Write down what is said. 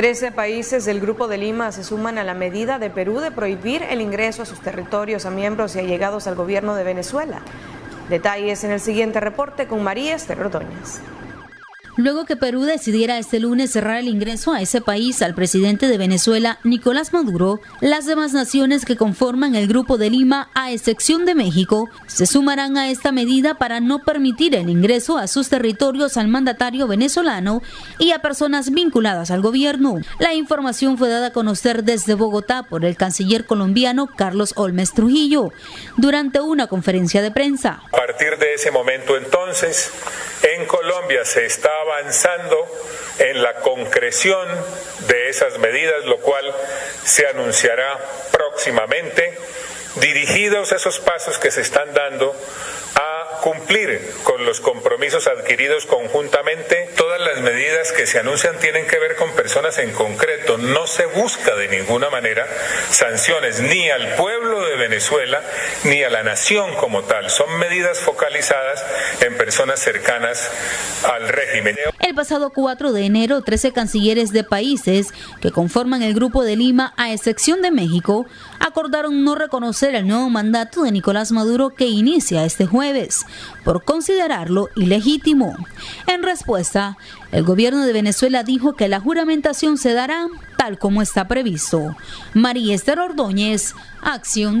Trece países del Grupo de Lima se suman a la medida de Perú de prohibir el ingreso a sus territorios a miembros y allegados al gobierno de Venezuela. Detalles en el siguiente reporte con María Esther Ordóñez. Luego que Perú decidiera este lunes cerrar el ingreso a ese país al presidente de Venezuela, Nicolás Maduro, las demás naciones que conforman el Grupo de Lima, a excepción de México, se sumarán a esta medida para no permitir el ingreso a sus territorios al mandatario venezolano y a personas vinculadas al gobierno. La información fue dada a conocer desde Bogotá por el canciller colombiano Carlos Olmes Trujillo durante una conferencia de prensa. A partir de ese momento entonces, en Colombia se está avanzando en la concreción de esas medidas, lo cual se anunciará próximamente, dirigidos esos pasos que se están dando cumplir con los compromisos adquiridos conjuntamente. Todas las medidas que se anuncian tienen que ver con personas en concreto. No se busca de ninguna manera sanciones ni al pueblo de Venezuela ni a la nación como tal. Son medidas focalizadas en personas cercanas al régimen. El pasado 4 de enero, 13 cancilleres de países que conforman el Grupo de Lima, a excepción de México, acordaron no reconocer el nuevo mandato de Nicolás Maduro que inicia este jueves, por considerarlo ilegítimo. En respuesta, el gobierno de Venezuela dijo que la juramentación se dará tal como está previsto. María Esther Ordóñez, Acción